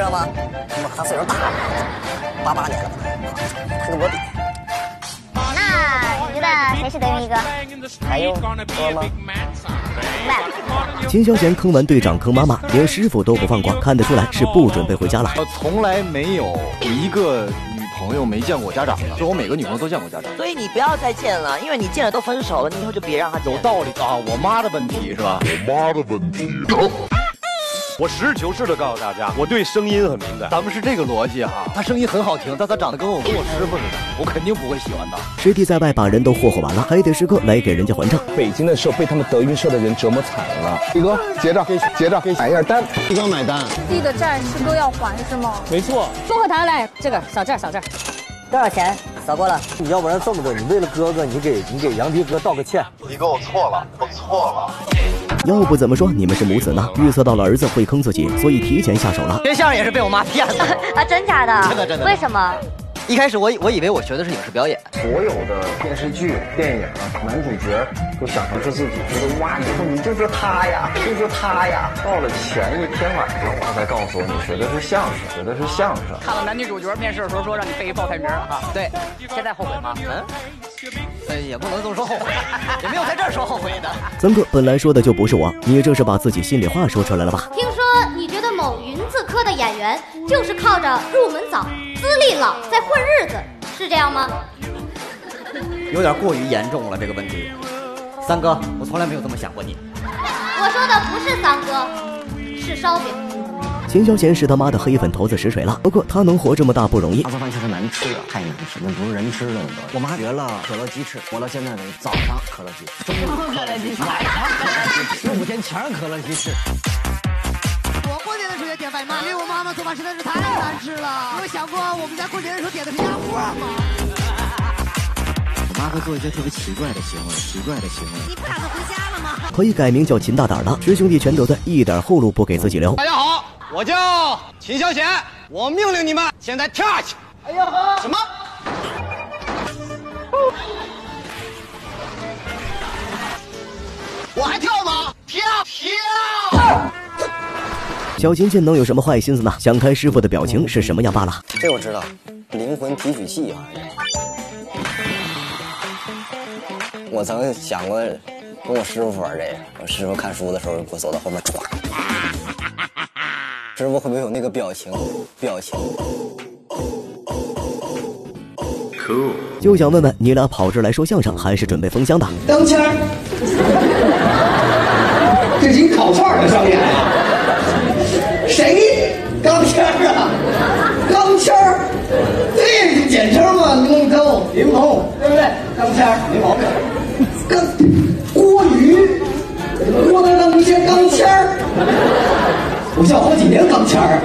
知道吗？他岁数大了，八八年了，跟我比。那你觉得谁是德云一哥？还用说吗？秦霄贤坑完队长，坑妈妈，连师傅都不放过，看得出来是不准备回家了。我从来没有一个女朋友没见过家长的，就我每个女朋友都见过家长。所以你不要再见了，因为你见了都分手了，你以后就别让他有道理啊！我妈的问题是吧？我妈的问题。我实事求是的告诉大家，我对声音很敏感。咱们是这个逻辑哈，他声音很好听，但他长得跟我跟我师傅似的，我肯定不会喜欢他。师弟在外把人都霍霍完了，还得师哥来给人家还账。北京的时候被他们德云社的人折磨惨了。李哥结账，结账，买一下单。李哥买单。弟的债师哥要还是吗？没错。综合谈来，这个扫这儿，扫这儿。多少钱？扫过了。你要不然这么的，你为了哥哥，你给你给杨迪哥道个歉。李哥，我错了，我错了。要不怎么说你们是母子呢？预测到了儿子会坑自己，所以提前下手了。学相声也是被我妈骗的啊，真假的？真的真的。为什么？一开始我我以为我学的是影视表演，所有的电视剧、电影男主角都想成是自己，觉得哇，以后你就是他呀，就是他呀。到了前一天晚上，他才告诉我，你学的是相声，学的是相声。看了男女主角面试的时候说让你背一报菜名啊，对，现在后悔吗？嗯，呃，也不能这么说后悔，也没有在这儿说后悔的。曾哥本来说的就不是我，你这是把自己心里话说出来了吧？听说你觉得某云字科的演员就是靠着入门早。资历老在混日子，是这样吗？有点过于严重了这个问题，三哥，我从来没有这么想过你。我说的不是三哥，是烧饼。秦霄贤是他妈的黑粉头子实锤了，不过他能活这么大不容易。他做饭确实难吃啊，太难吃，那不是人吃的。我妈学了可乐鸡翅，活到现在为止，早上可乐鸡翅，中午可乐鸡，晚上可乐鸡，十五天全是可乐鸡翅。我过年的时候也点外卖，因为我妈妈做饭实在是太难吃了。你有想过我们家过年的时候点的是鸭货吗？我妈会做一些特别奇怪的行为，奇怪的行为。你不打算回家了吗？可以改名叫秦大胆了，师兄弟全得罪，一点后路不给自己留。大家好，我叫秦霄贤，我命令你们现在跳下去。哎呀呵，什么？我还跳吗？跳跳。小琴琴能有什么坏心思呢？想看师傅的表情是什么样罢了。这我知道，灵魂提取器啊。我曾想过跟我师傅玩这个，我师傅看书的时候，给我走到后面唰。师傅会不会有那个表情？表情。Cool。就想问问你俩跑这来说相声，还是准备封箱的？当签儿。这是一烤串的商演啊。谁？钢签儿啊？钢签儿，对，简称嘛，灵通，灵通，对不对？钢签儿没毛病。钢郭宇，郭德纲一些钢签儿，我叫好几年钢钱儿。